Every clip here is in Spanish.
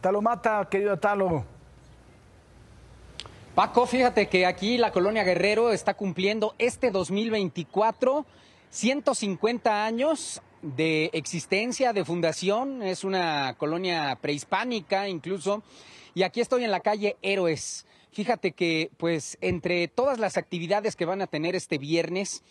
Talo Mata, querido Talo. Paco, fíjate que aquí la colonia Guerrero está cumpliendo este 2024 150 años de existencia, de fundación. Es una colonia prehispánica incluso. Y aquí estoy en la calle Héroes. Fíjate que, pues, entre todas las actividades que van a tener este viernes,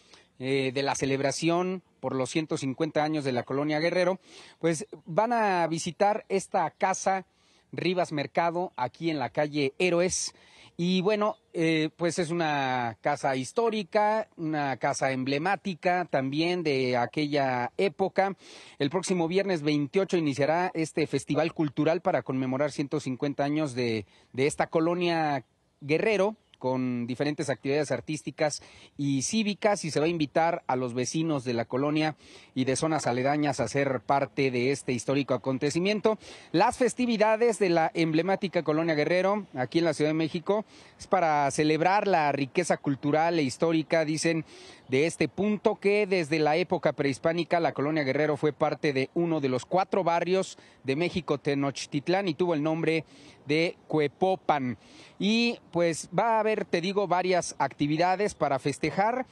eh, de la celebración por los 150 años de la colonia Guerrero, pues van a visitar esta casa Rivas Mercado aquí en la calle Héroes. Y bueno, eh, pues es una casa histórica, una casa emblemática también de aquella época. El próximo viernes 28 iniciará este festival cultural para conmemorar 150 años de, de esta colonia Guerrero con diferentes actividades artísticas y cívicas y se va a invitar a los vecinos de la colonia y de zonas aledañas a ser parte de este histórico acontecimiento. Las festividades de la emblemática colonia Guerrero aquí en la Ciudad de México es para celebrar la riqueza cultural e histórica, dicen, de este punto que desde la época prehispánica la colonia Guerrero fue parte de uno de los cuatro barrios de México, Tenochtitlán, y tuvo el nombre de Cuepopan. Y pues va a haber, te digo, varias actividades para festejar.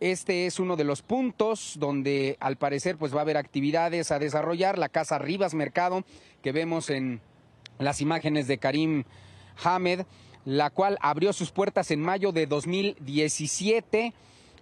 Este es uno de los puntos donde al parecer pues va a haber actividades a desarrollar. La Casa Rivas Mercado que vemos en las imágenes de Karim Hamed, la cual abrió sus puertas en mayo de 2017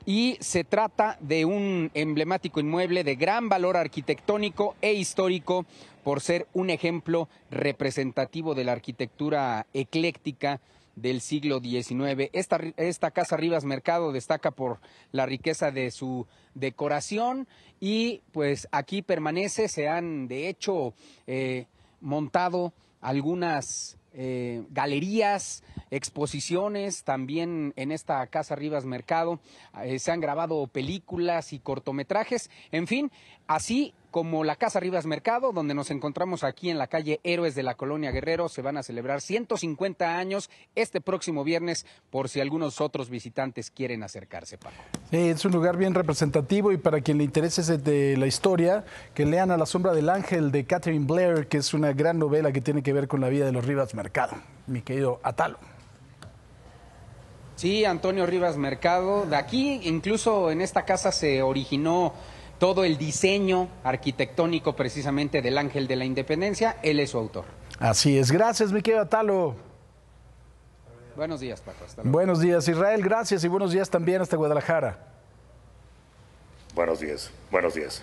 y se trata de un emblemático inmueble de gran valor arquitectónico e histórico por ser un ejemplo representativo de la arquitectura ecléctica del siglo XIX. Esta, esta, casa Rivas Mercado destaca por la riqueza de su decoración y pues aquí permanece, se han de hecho eh, montado algunas eh, galerías, exposiciones, también en esta Casa Rivas Mercado eh, se han grabado películas y cortometrajes, en fin, así como la Casa Rivas Mercado, donde nos encontramos aquí en la calle Héroes de la Colonia Guerrero, se van a celebrar 150 años este próximo viernes, por si algunos otros visitantes quieren acercarse, Paco. es un lugar bien representativo y para quien le interese de la historia, que lean A la sombra del ángel de Catherine Blair, que es una gran novela que tiene que ver con la vida de los Rivas Mercado, mi querido Atalo. Sí, Antonio Rivas Mercado. De aquí, incluso en esta casa se originó todo el diseño arquitectónico precisamente del Ángel de la Independencia, él es su autor. Así es, gracias mi querido Atalo. Buenos días, Paco. Buenos días, Israel, gracias y buenos días también hasta Guadalajara. Buenos días, buenos días.